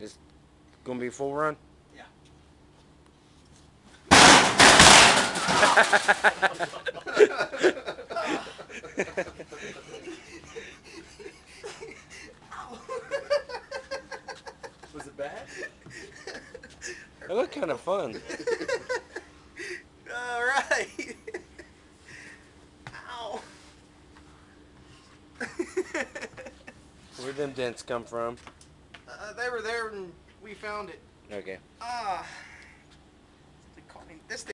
It's gonna be a full run? Yeah. Was it bad? It looked kind of fun. All right. Ow. Where'd them dents come from? Uh, they were there and we found it. Okay. Ah.